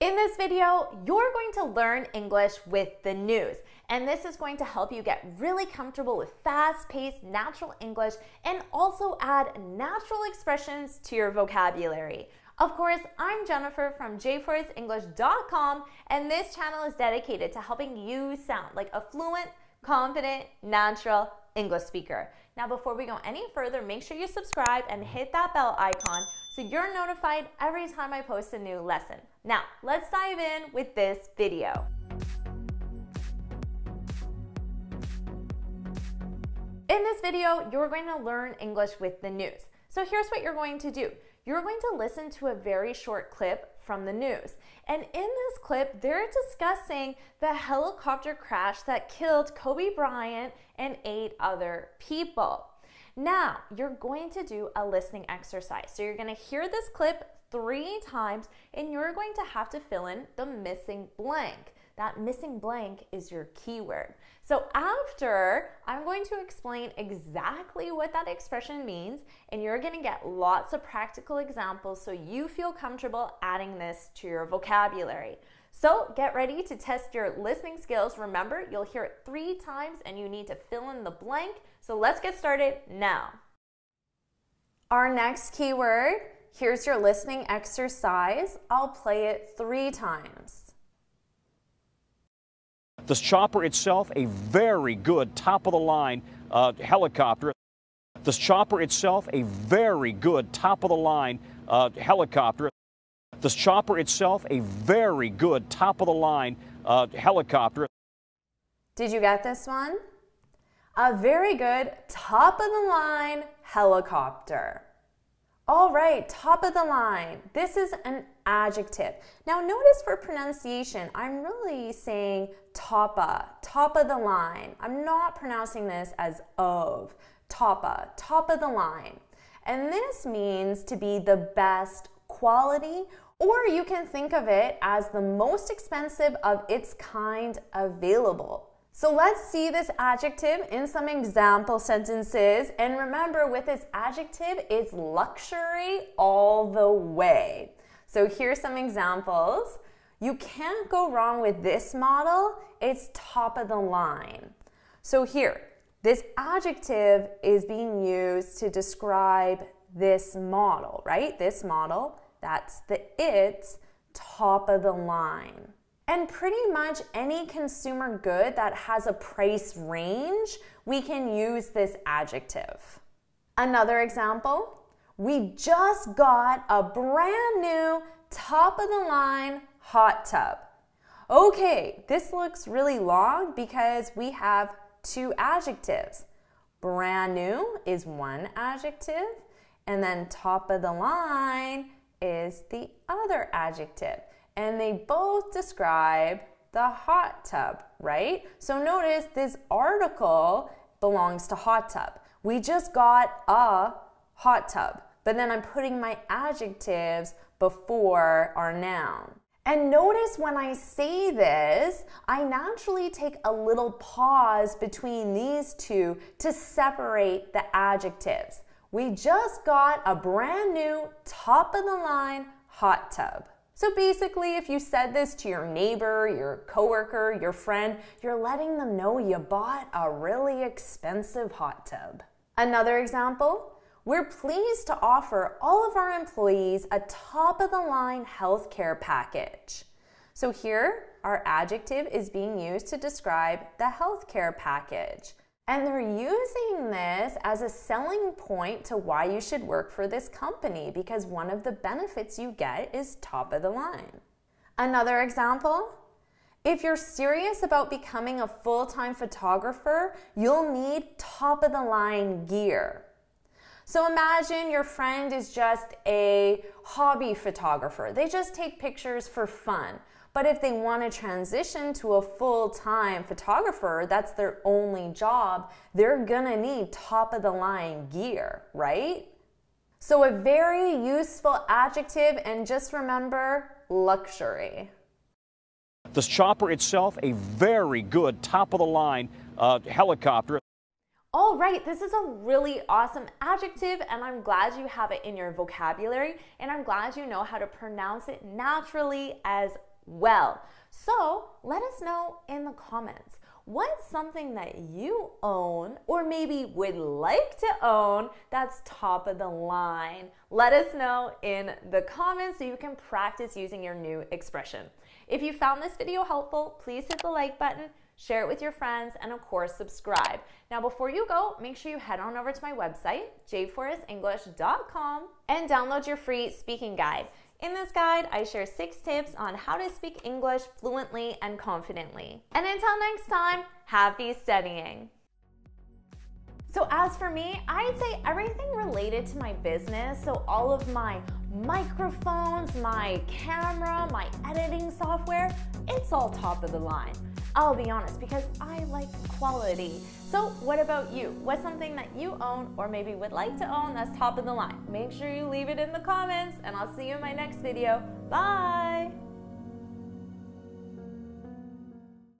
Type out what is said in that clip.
In this video, you're going to learn English with the news, and this is going to help you get really comfortable with fast paced natural English and also add natural expressions to your vocabulary. Of course, I'm Jennifer from jforrestenglish.com, and this channel is dedicated to helping you sound like a fluent, confident, natural English speaker. Now, before we go any further, make sure you subscribe and hit that bell icon so you're notified every time I post a new lesson. Now, let's dive in with this video. In this video, you're going to learn English with the news. So here's what you're going to do. You're going to listen to a very short clip from the news. And in this clip, they're discussing the helicopter crash that killed Kobe Bryant and eight other people. Now, you're going to do a listening exercise. So you're going to hear this clip three times and you're going to have to fill in the missing blank. That missing blank is your keyword. So after, I'm going to explain exactly what that expression means, and you're going to get lots of practical examples so you feel comfortable adding this to your vocabulary. So get ready to test your listening skills. Remember, you'll hear it three times and you need to fill in the blank. So let's get started now. Our next keyword here's your listening exercise. I'll play it three times. This chopper itself, a very good top of the line uh, helicopter. This chopper itself, a very good top of the line uh, helicopter. This chopper itself, a very good top of the line uh, helicopter. Did you get this one? A very good top of the line helicopter. All right, top of the line. This is an adjective. Now, notice for pronunciation, I'm really saying topa, top of the line. I'm not pronouncing this as of, topa, top of the line. And this means to be the best quality or you can think of it as the most expensive of its kind available. So let's see this adjective in some example sentences. And remember, with this adjective, it's luxury all the way. So here's some examples. You can't go wrong with this model, it's top of the line. So here, this adjective is being used to describe this model, right? This model. That's the it's top of the line. And pretty much any consumer good that has a price range, we can use this adjective. Another example, we just got a brand new top of the line hot tub. Okay, this looks really long because we have two adjectives. Brand new is one adjective, and then top of the line is the other adjective. And they both describe the hot tub, right? So notice this article belongs to hot tub. We just got a hot tub, but then I'm putting my adjectives before our noun. And notice when I say this, I naturally take a little pause between these two to separate the adjectives. We just got a brand new top of the line hot tub. So basically, if you said this to your neighbor, your coworker, your friend, you're letting them know you bought a really expensive hot tub. Another example, we're pleased to offer all of our employees a top of the line healthcare package. So here, our adjective is being used to describe the healthcare package. And they're using this as a selling point to why you should work for this company because one of the benefits you get is top of the line. Another example if you're serious about becoming a full time photographer, you'll need top of the line gear. So imagine your friend is just a hobby photographer, they just take pictures for fun. But if they want to transition to a full time photographer, that's their only job, they're gonna need top of the line gear, right? So, a very useful adjective, and just remember luxury. This chopper itself, a very good top of the line uh, helicopter. All right, this is a really awesome adjective, and I'm glad you have it in your vocabulary, and I'm glad you know how to pronounce it naturally as well. So let us know in the comments. What's something that you own or maybe would like to own that's top of the line? Let us know in the comments so you can practice using your new expression. If you found this video helpful, please hit the like button, share it with your friends, and of course, subscribe. Now, before you go, make sure you head on over to my website, jforrestenglish.com, and download your free speaking guide. In this guide, I share six tips on how to speak English fluently and confidently. And until next time, happy studying! So, as for me, I'd say everything related to my business, so all of my microphones, my camera, my editing software, it's all top of the line. I'll be honest because I like quality. So, what about you? What's something that you own or maybe would like to own that's top of the line? Make sure you leave it in the comments, and I'll see you in my next video. Bye!